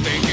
building.